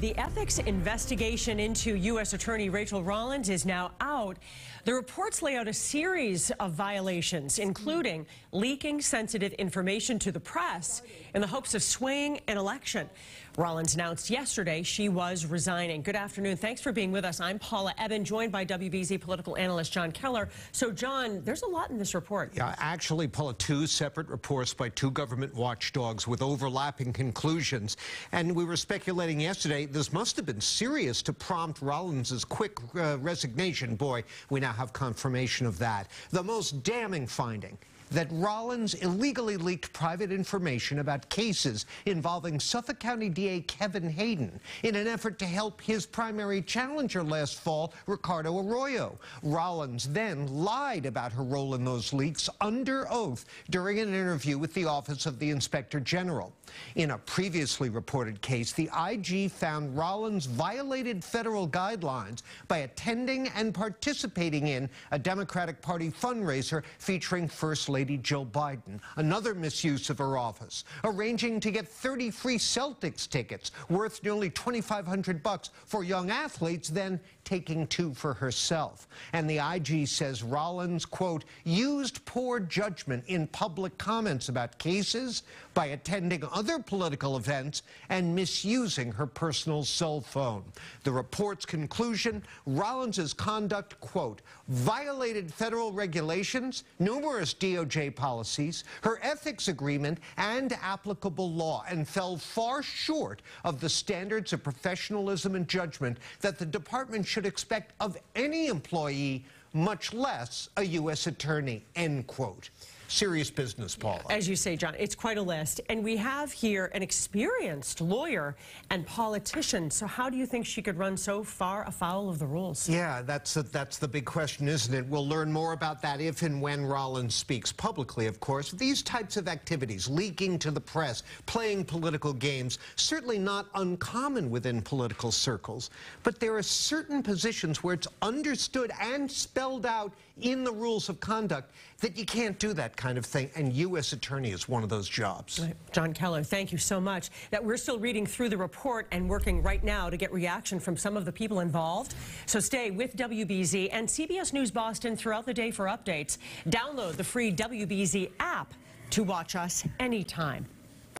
The ethics investigation into U.S. Attorney Rachael Rollins is now out. The reports lay out a series of violations, including leaking sensitive information to the press in the hopes of swaying an election. Rollins announced yesterday she was resigning. Good afternoon. Thanks for being with us. I'm Paula Ebben, joined by WBZ political analyst Jon Keller. So, Jon, there's a lot in this report. Yeah, actually, Paula, two separate reports by two government watchdogs with overlapping conclusions. And we were speculating yesterday this must have been serious to prompt Rollins's quick uh, resignation. Boy, we now have confirmation of that. The most damning finding that Rollins illegally leaked private information about cases involving Suffolk County DA Kevin Hayden in an effort to help his primary challenger last fall, Ricardo Arroyo. Rollins then lied about her role in those leaks under oath during an interview with the Office of the Inspector General. In a previously reported case, the IG found Rollins violated federal guidelines by attending and participating in a Democratic Party fundraiser featuring First Lady Lady Jill Biden, another misuse of her office, arranging to get 30 free Celtics tickets worth nearly 2,500 bucks for young athletes, then taking two for herself. And the IG says Rollins, quote, used poor judgment in public comments about cases by attending other political events and misusing her personal cell phone. The report's conclusion, Rollins's conduct, quote, violated federal regulations, numerous DOJ DOJ policies, her ethics agreement, and applicable law, and fell far short of the standards of professionalism and judgment that the department should expect of any employee, much less a U.S. attorney, end quote serious business, Paula. As you say, Jon, it's quite a list. And we have here an experienced lawyer and politician. So how do you think she could run so far afoul of the rules? Yeah, that's, a, that's the big question, isn't it? We'll learn more about that if and when Rollins speaks publicly, of course. These types of activities, leaking to the press, playing political games, certainly not uncommon within political circles. But there are certain positions where it's understood and spelled out in the rules of conduct that you can't do kind of thing, and U.S. Attorney is one of those jobs. Right. Jon Keller, thank you so much. That we're still reading through the report and working right now to get reaction from some of the people involved. So stay with WBZ and CBS News Boston throughout the day for updates. Download the free WBZ app to watch us anytime.